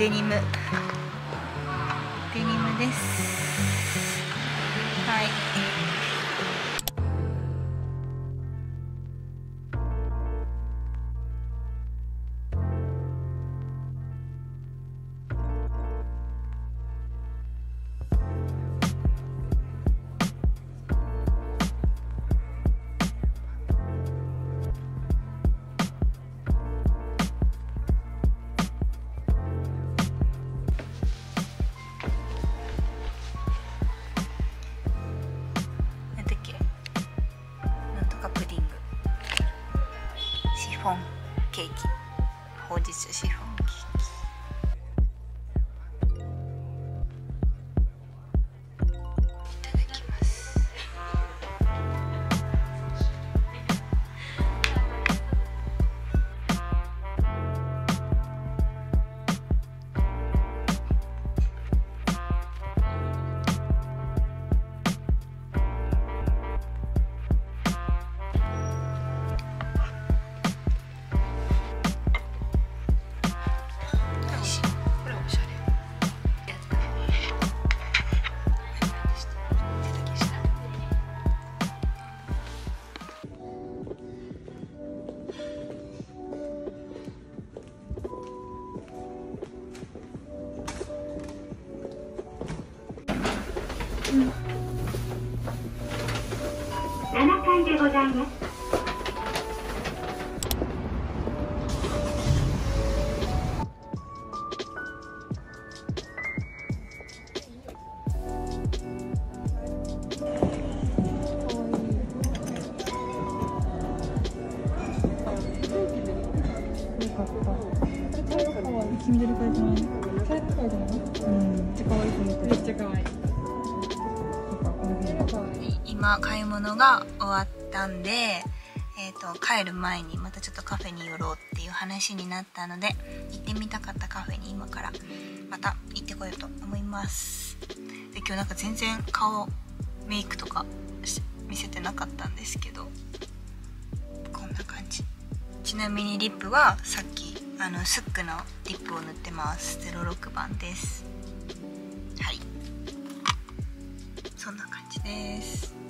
デニム。デニムです。はい。7階でございます。今買い物が終わったんで、えー、と帰る前にまたちょっとカフェに寄ろうっていう話になったので行ってみたかったカフェに今からまた行ってこようと思います。で今日なんか全然顔メイクとか見せてなかったんですけどこんな感じ。ちなみにリップはさっきあのスックのリップを塗ってます。06番です。はい。そんな感じです。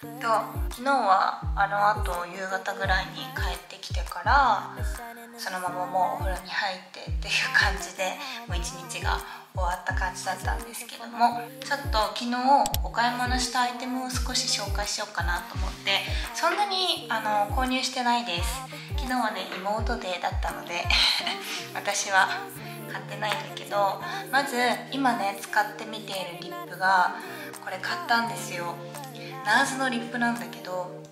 昨日はあの後夕方ぐらいに帰ってきてからそのままもうお風呂に入ってっていう感じでもう一日が終わった感じだったんですけどもちょっと昨日お買い物したアイテムを少し紹介しようかなと思ってそんなにあの購入してないです。昨日はね妹デーだったので 私は買ってないんだけどまず今ね使ってみているリップがこれ買ったんですよ。ナーズのリップなんだけど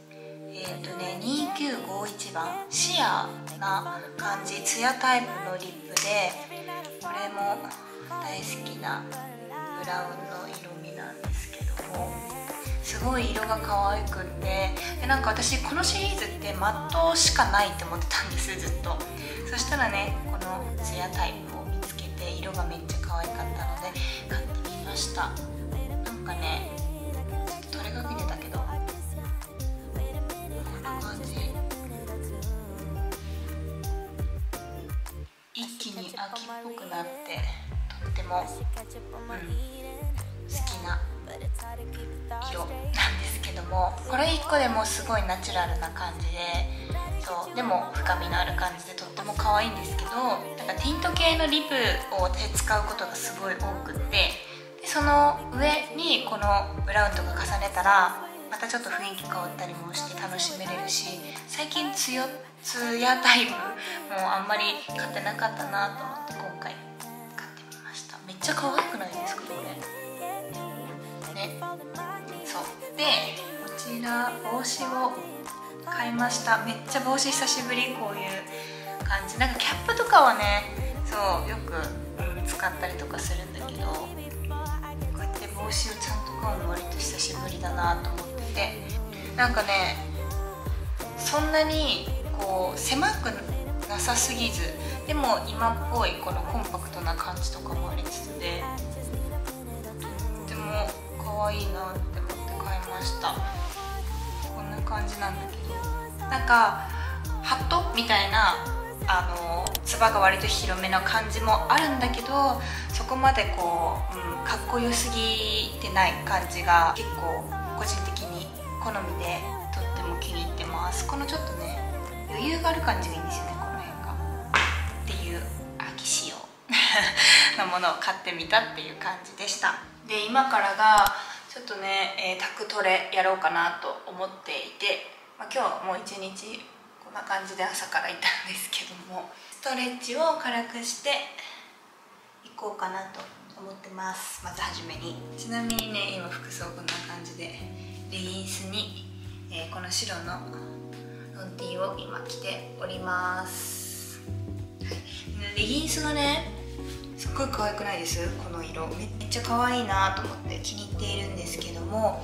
えっ、とね2951番シアーな感じツヤタイプのリップでこれも大好きなブラウンの色味なんですけどもすごい色が可愛くってでなんか私このシリーズってマットしかないって思ってたんですずっと。そしたらねこのしたなんかねちょっと取れかけてたけどこんな感じ。一気に秋っぽくなってとっても、うん、好きな色なんですけどもこれ1個でもすごいナチュラルな感じでそうでも深みのある感じでとっても可愛いんですけどなんかティント系のリップを使うことがすごい多くってその上にこのブラウンとか重ねたらまたちょっと雰囲気変わったりもして楽しめれるし最近ツヤツヤタイプもあんまり買ってなかったなと思って今回買ってみました。めっちゃ可愛くないですかこれ。ね。そう。でこちら帽子を買いました。めっちゃ帽子久しぶりこういう感じ。なんかキャップとかはねそうよく、使ったりとかするんだけど。帽子をちゃんと買うの割と久しぶりだなと思ってて。なんかねそんなにこう狭くなさすぎずでも今っぽいこのコンパクトな感じとかもありつつで。とても可愛いなって思って買いました。こんな感じなんだけど。なんかハットみたいなあのつばが割と広めの感じもあるんだけどそこまでこう、うん、かっこよすぎてない感じが結構個人的に好みでとっても気に入ってます。このちょっとね余裕がある感じがいいんですよねこの辺が。っていう秋仕様のものを買ってみたっていう感じでした。で今からがちょっとね、えー、タクトレやろうかなと思っていて、まあ、今日もう一日こんな感じで朝からいたんですけどもストレッチを軽くしていこうかなと思ってます。まずはじめに。ちなみにね今服装こんな感じでレギンスに、えー、この白のロンティーを今着ております、はい、レギンスがねすっごい可愛くないです？この色。めっちゃ可愛いなと思って気に入っているんですけども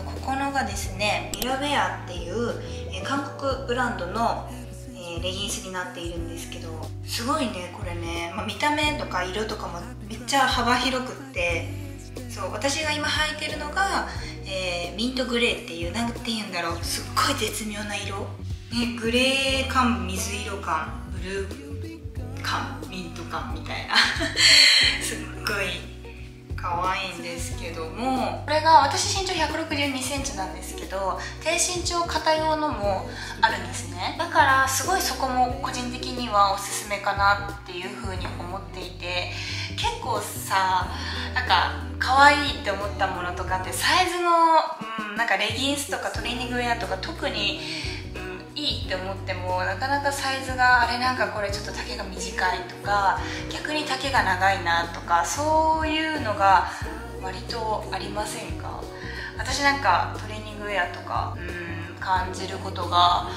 ここのがですねミラベアっていう、え、韓国ブランドの、え、レギンスになっているんですけどすごいねこれね、まあ、見た目とか色とかもめっちゃ幅広くってそう私が今履いてるのが、えー、ミントグレーっていう何て言うんだろう。すっごい絶妙な色、ね、グレー感水色感ブルー感ミント感みたいな。が私身長1 6 2センチなんですけど低身長型用のもあるんですね。だからすごいそこも個人的にはおすすめかなっていう風に思っていて結構さなんか可愛いって思ったものとかってサイズの、うん、なんかレギンスとかトレーニングウェアとか特にいいって思ってもなかなかサイズがあれなんかこれちょっと丈が短いとか逆に丈が長いなとかそういうのが割とありませんか？私なんかトレーニングウェアとかうん感じることが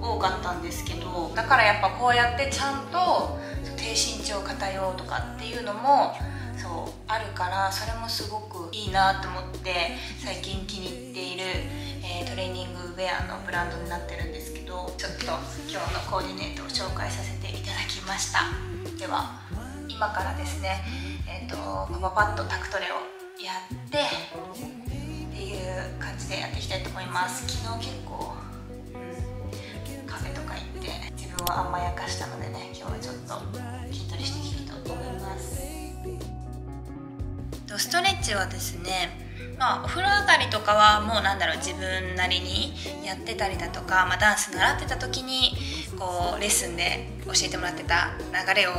多かったんですけどだからやっぱこうやってちゃんと低身長型用とかっていうのもそうあるからそれもすごくいいなと思って最近気に入っている、えー、トレーニングウェアのブランドになってるんですけどちょっと今日のコーディネートを紹介させていただきました。では今からですねえっ、ー、とパパパッとタクトレを昨日結構、カフェとか行って自分を甘やかしたのでね今日はちょっと筋トレしていきたいと思います。ストレッチはですねまあ、お風呂上がりとかはもうなんだろう自分なりにやってたりだとか、まあ、ダンス習ってた時にこうレッスンで教えてもらってた流れを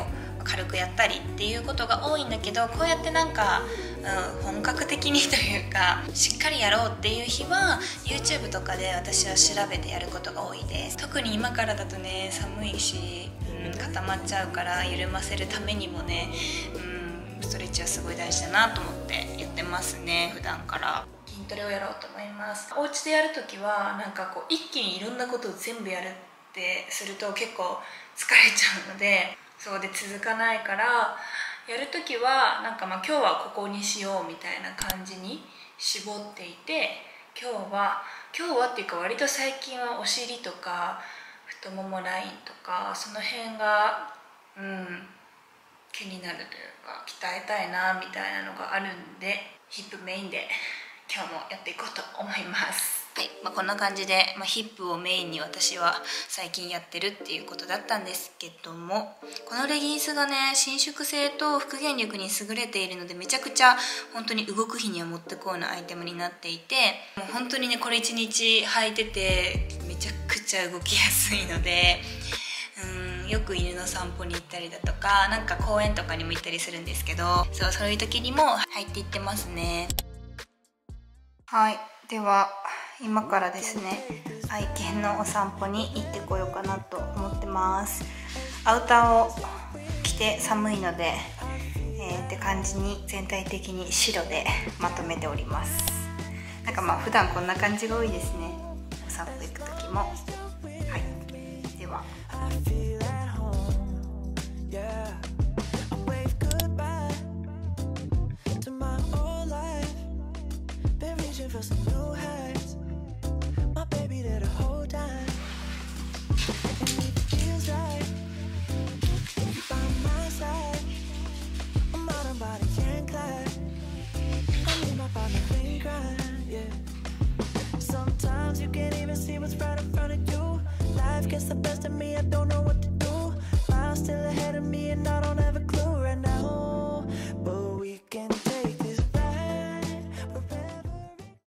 軽くやったりっていうことが多いんだけどこうやってなんか、うん、本格的にというかしっかりやろうっていう日は YouTube とかで私は調べてやることが多いです。特に今からだとね寒いし、うん、固まっちゃうから緩ませるためにもね、うん、ストレッチはすごい大事だなと思ってやってますね普段から。筋トレをやろうと思います。お家でやるときはなんかこう一気にいろんなことを全部やるってすると結構疲れちゃうのでそうで続かないからやるときはなんかまあ今日はここにしようみたいな感じに絞っていて今日は今日はっていうか割と最近はお尻とか太ももラインとかその辺がうん気になるというか鍛えたいなみたいなのがあるんでヒップメインで今日もやっていこうと思います。はい、まあ、こんな感じで、まあ、ヒップをメインに私は最近やってるっていうことだったんですけどもこのレギンスがね伸縮性と復元力に優れているのでめちゃくちゃ本当に動く日にはもってこいのアイテムになっていてもう本当にねこれ1日履いててめちゃくちゃ動きやすいのでうんよく犬の散歩に行ったりだとかなんか公園とかにも行ったりするんですけどそうそういう時にも入っていってますね。はい。では今からですね愛犬のお散歩に行ってこようかなと思ってます。アウターを着て寒いので、えー、って感じに全体的に白でまとめております。なんかまあ普段こんな感じが多いですね。お散歩行く時も。はい。では。